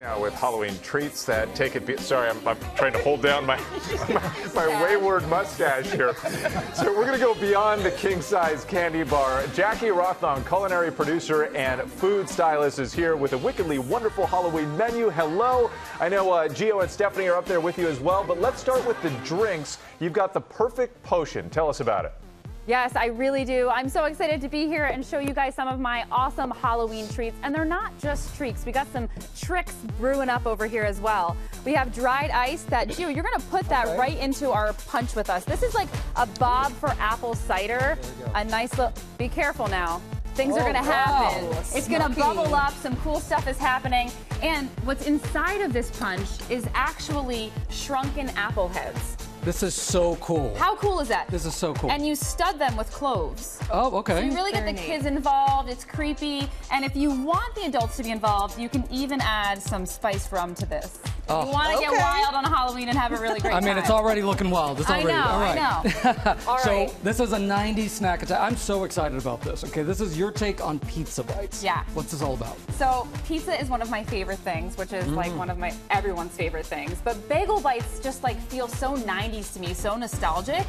Now with Halloween treats that take it. Be- Sorry, I'm, I'm trying to hold down my, my, my wayward mustache here. So we're going to go beyond the king size candy bar. Jackie Rothong, culinary producer and food stylist, is here with a wickedly wonderful Halloween menu. Hello. I know uh, Gio and Stephanie are up there with you as well, but let's start with the drinks. You've got the perfect potion. Tell us about it. Yes, I really do. I'm so excited to be here and show you guys some of my awesome Halloween treats. And they're not just treats. We got some tricks brewing up over here as well. We have dried ice that, Gio, you're going to put that okay. right into our punch with us. This is like a bob for apple cider. A nice little, be careful now. Things oh, are going to happen. Wow. It's going to bubble up. Some cool stuff is happening. And what's inside of this punch is actually shrunken apple heads. This is so cool. How cool is that? This is so cool. And you stud them with cloves. Oh, okay. So you really get the kids involved. It's creepy. And if you want the adults to be involved, you can even add some spice rum to this. Oh. You want to okay. get wild on Halloween and have a really great time. I mean, time. it's already looking wild. It's already, I know, all right. I know. all so this is a 90s snack attack. I'm so excited about this. Okay, this is your take on pizza bites. Yeah. What's this all about? So pizza is one of my favorite things, which is mm. like one of my everyone's favorite things. But bagel bites just like feel so 90s to me, so nostalgic.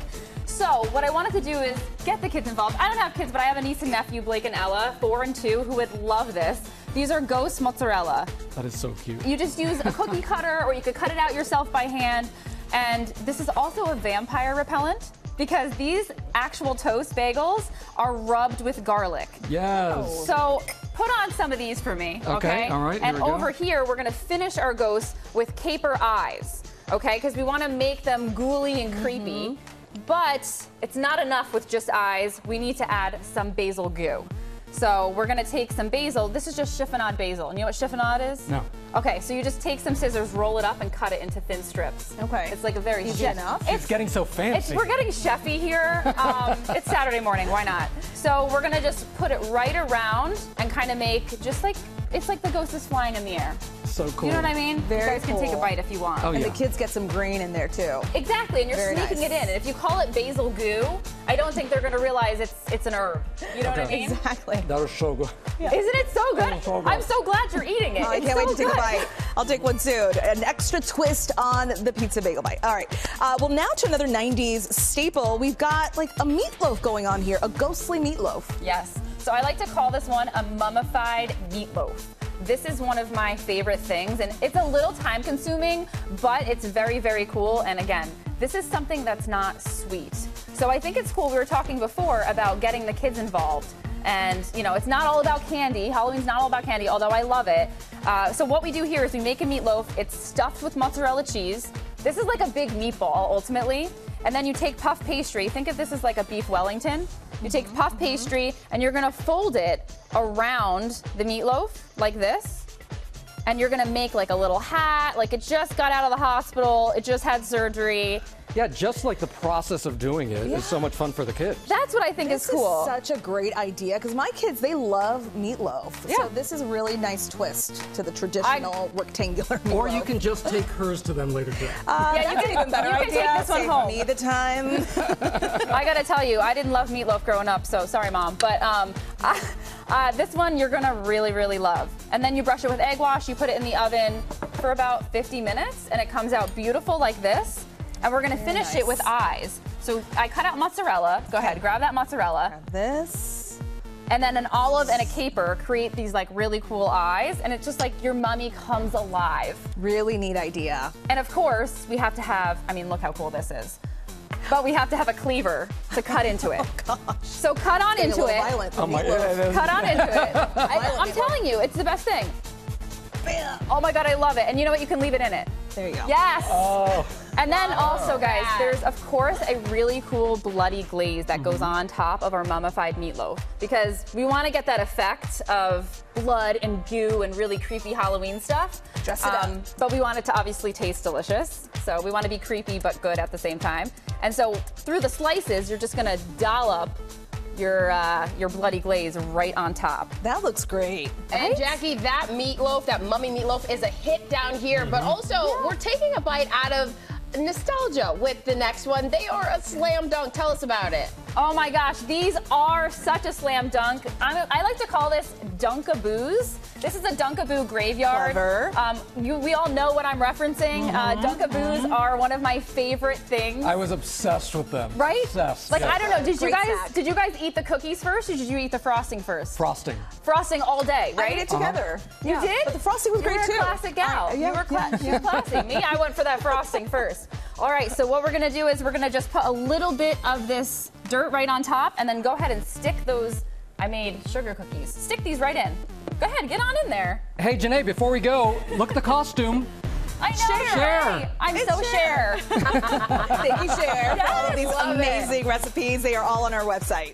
So what I wanted to do is get the kids involved. I don't have kids, but I have a niece and nephew, Blake and Ella, four and two, who would love this. These are ghost mozzarella. That is so cute. You just use a cookie cutter or you could cut it out yourself by hand. And this is also a vampire repellent because these actual toast bagels are rubbed with garlic. Yes. So put on some of these for me, okay? okay all right, And here over here, we're gonna finish our ghosts with caper eyes, okay? Because we wanna make them ghouly and creepy. Mm -hmm. But it's not enough with just eyes. We need to add some basil goo. So we're gonna take some basil. This is just chiffonade basil. And you know what chiffonade is? No. Okay, so you just take some scissors, roll it up, and cut it into thin strips. Okay. It's like a very easy enough. It's, it's, getting so fancy. we're getting chefy here. Um, it's Saturday morning. Why not? So we're gonna just put it right around and kind of make just like it's like the ghost is flying in the air. So cool. You know what I mean? Very You guys cool. can take a bite if you want. Oh, and yeah. the kids get some green in there too. Exactly, and you're Very sneaking nice. it in. And if you call it basil goo, I don't think they're going to realize it's it's an herb. You know okay. what I mean? Exactly. That was so good. Yeah. Isn't it so good? So good. I'm so glad you're eating it. Oh, I it's can't so wait to take a bite. I'll take one soon. An extra twist on the pizza bagel bite. All right. Uh, well, now to another 90s staple. We've got like a meatloaf going on here, a ghostly meatloaf. Yes. So I like to call this one a mummified meatloaf. This is one of my favorite things, and it's a little time consuming, but it's very, very cool. And again, this is something that's not sweet. So I think it's cool. We were talking before about getting the kids involved. And, you know, it's not all about candy. Halloween's not all about candy, although I love it. Uh, so what we do here is we make a meatloaf. It's stuffed with mozzarella cheese. This is like a big meatball, ultimately. And then you take puff pastry. Think of this as like a beef Wellington. You take puff pastry and you're gonna fold it around the meatloaf like this. And you're gonna make like a little hat, like it just got out of the hospital, it just had surgery. Yeah, just like the process of doing it yeah. is so much fun for the kids. That's what I think this is cool. Is such a great idea because my kids they love meatloaf. Yeah. So this is a really nice twist to the traditional I, rectangular meatloaf. Or you can just take hers to them later today. Uh, yeah, you can even better you idea. can take this one Save home. Me the time. I gotta tell you, I didn't love meatloaf growing up, so sorry, mom. But um, I, uh, this one you're gonna really, really love. And then you brush it with egg wash. You put it in the oven for about 50 minutes, and it comes out beautiful like this. And we're gonna Very finish nice. it with eyes. So I cut out mozzarella. Go ahead, grab that mozzarella. Grab this. And then an olive and a caper create these like really cool eyes. And it's just like your mummy comes alive. Really neat idea. And of course, we have to have, I mean, look how cool this is. But we have to have a cleaver to cut into it. oh, gosh. So cut on into it. Oh my, yeah, Cut on into it. I, I'm telling you, it's the best thing. Oh my God, I love it. And you know what? You can leave it in it. There you go. Yes. Oh. And then also, guys, there's of course a really cool bloody glaze that goes on top of our mummified meatloaf because we want to get that effect of blood and goo and really creepy Halloween stuff. Um, Dress it up. But we want it to obviously taste delicious. So we want to be creepy but good at the same time. And so through the slices, you're just gonna dollop your uh, your bloody glaze right on top. That looks great. And Jackie, that meatloaf, that mummy meatloaf, is a hit down here. But also, we're taking a bite out of nostalgia with the next one. They are a slam dunk. Tell us about it. Oh my gosh, these are such a slam dunk. I'm, I like to call this Dunkaboos This is a Dunkaboo graveyard. Clever. Um, you, we all know what I'm referencing. Uh, Dunkaboos are one of my favorite things. I was obsessed with them. Right? Obsessed. Like yeah. I don't know. Did you guys snack. did you guys eat the cookies first, or did you eat the frosting first? Frosting. frosting all day, I right? ate it together. You Yeah. did? But the frosting was you great were too. a classic gal. I- yeah, you were cla- yeah, you were classy. Me, I went for that frosting first. All right, so what we're gonna do is we're gonna just put a little bit of this dirt right on top, and then go ahead and stick those. I made sugar cookies. Stick these right in. Go ahead, get on in there. Hey, Janai, before we go, look at the costume. I know. Share. right? I'm It's so Cher. share. Thank you, Cher, for all of these love it. amazing recipes. They are all on our website.